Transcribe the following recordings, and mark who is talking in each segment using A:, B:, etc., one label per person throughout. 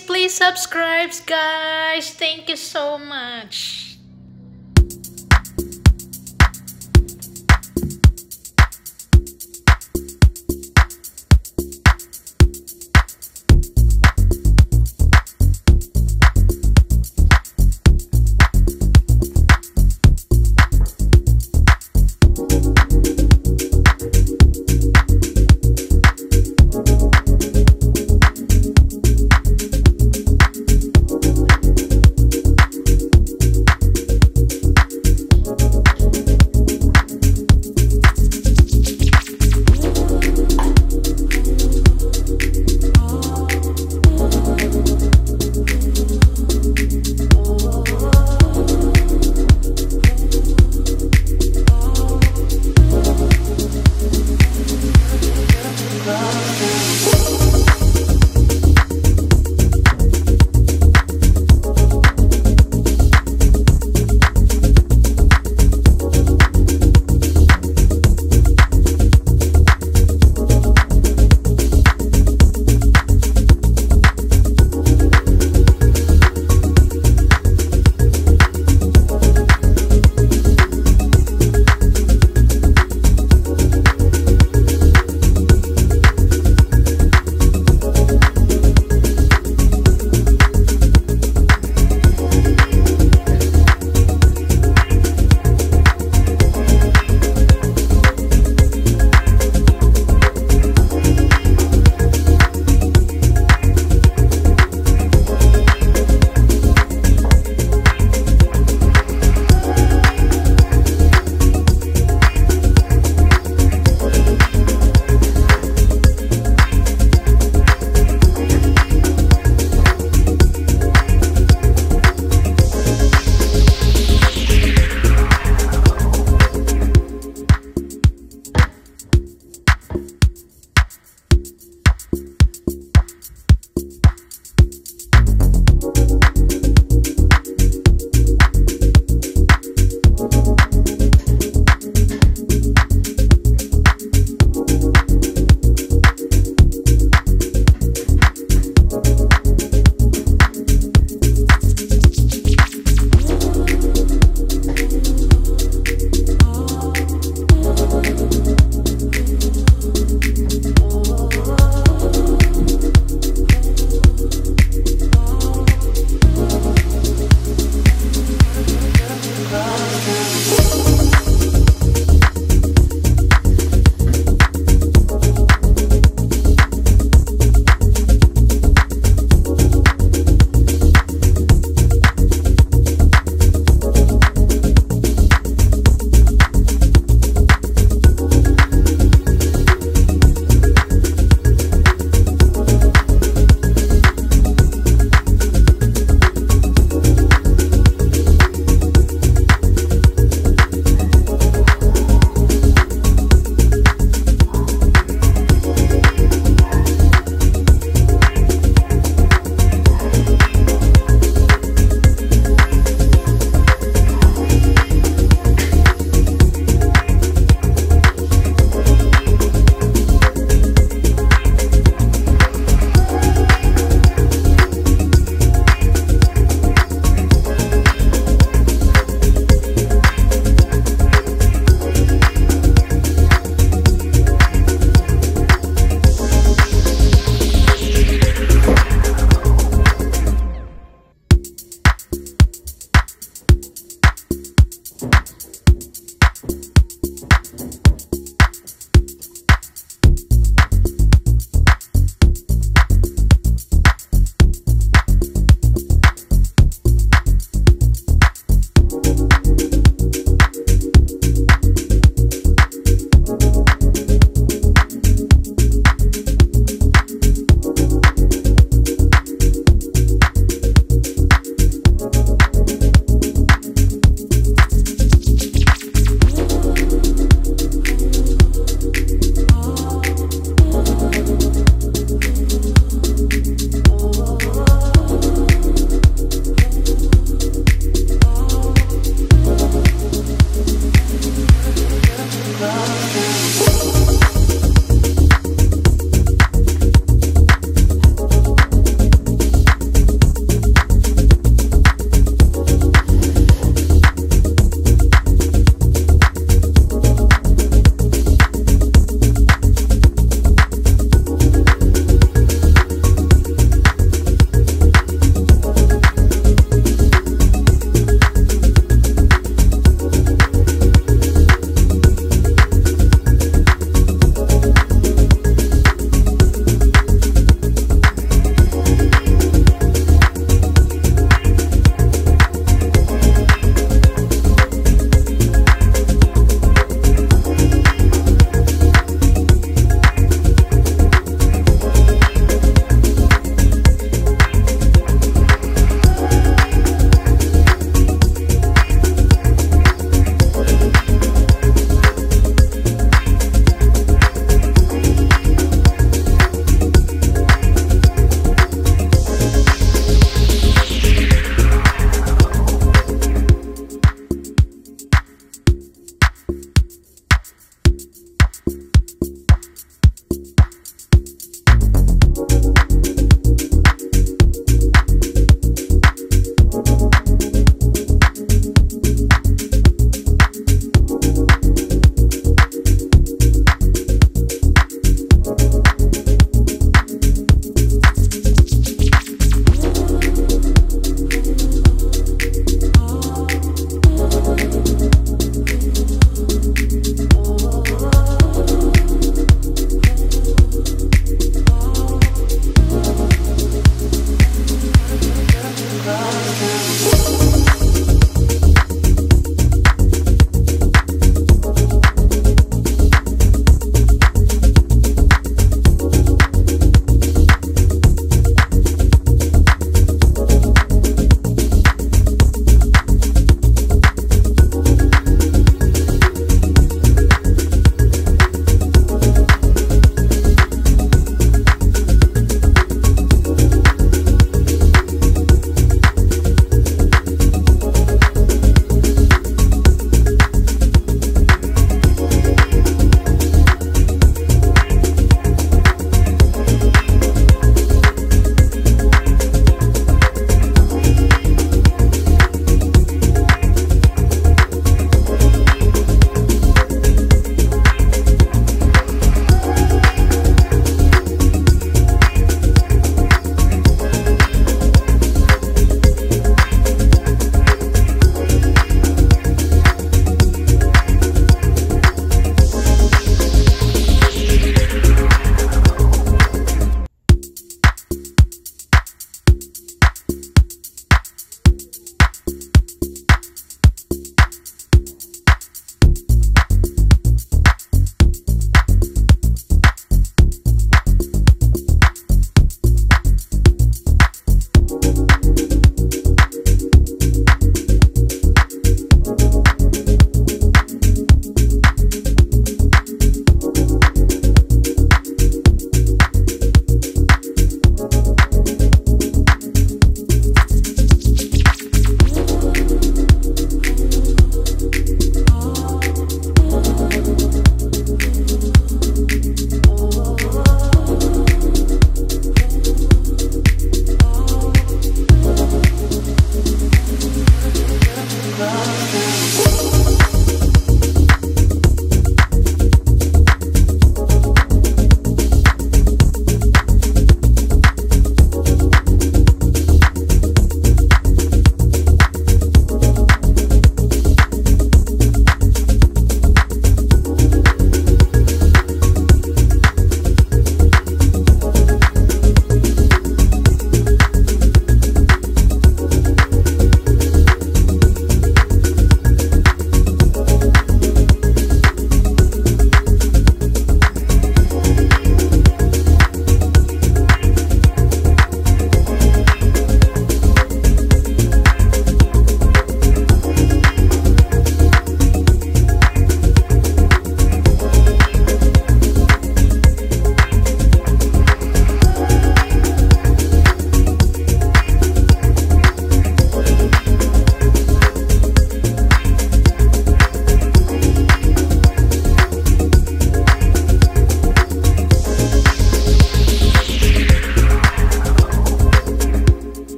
A: please subscribe guys. Thank you so much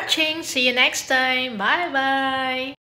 A: watching. See you next time. Bye bye.